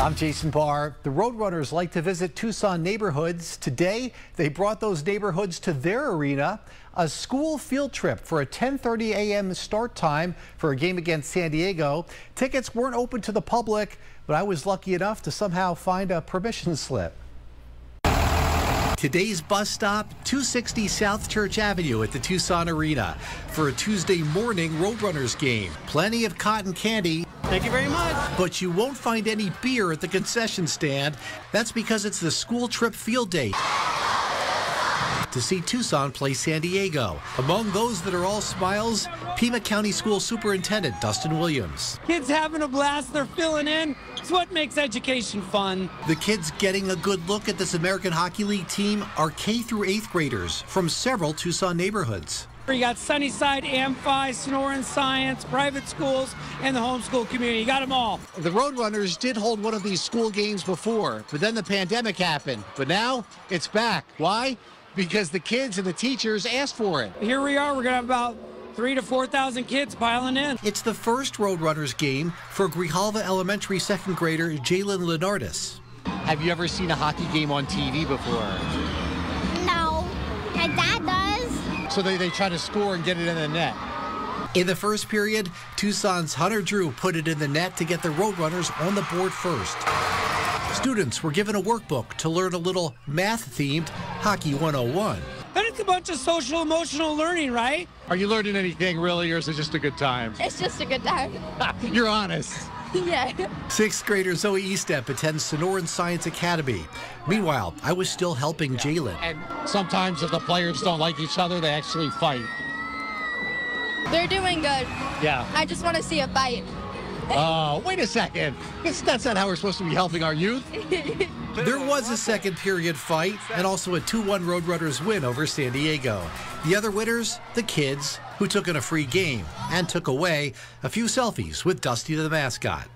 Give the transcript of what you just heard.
I'm Jason Barr. The Roadrunners like to visit Tucson neighborhoods. Today, they brought those neighborhoods to their arena, a school field trip for a 10:30 a.m. start time for a game against San Diego. Tickets weren't open to the public, but I was lucky enough to somehow find a permission slip. Today's bus stop, 260 South Church Avenue at the Tucson Arena for a Tuesday morning Roadrunners game. Plenty of cotton candy. Thank you very much. But you won't find any beer at the concession stand. That's because it's the school trip field day to see Tucson play San Diego. Among those that are all smiles, Pima County School Superintendent Dustin Williams. Kids having a blast, they're filling in. It's what makes education fun. The kids getting a good look at this American Hockey League team are K through 8th graders from several Tucson neighborhoods. You got Sunnyside, Amphi, Sonoran Science, private schools, and the homeschool community. You got them all. The Roadrunners did hold one of these school games before, but then the pandemic happened. But now it's back. Why? Because the kids and the teachers asked for it. Here we are. We're going to have about three to 4,000 kids piling in. It's the first Roadrunners game for Grijalva Elementary second grader Jalen Lenardis. Have you ever seen a hockey game on TV before? So they, they try to score and get it in the net. In the first period, Tucson's Hunter Drew put it in the net to get the Roadrunners on the board first. Students were given a workbook to learn a little math-themed Hockey 101. And it's a bunch of social emotional learning, right? Are you learning anything really, or is it just a good time? It's just a good time. You're honest. Yeah. Sixth grader Zoe Estep attends Sonoran Science Academy. Meanwhile, I was still helping Jalen. And sometimes if the players don't like each other, they actually fight. They're doing good. Yeah. I just want to see a fight. Oh, wait a second. That's, that's not how we're supposed to be helping our youth. there was a second period fight and also a 2 1 Roadrunners win over San Diego. The other winners, the kids, who took in a free game and took away a few selfies with Dusty the mascot.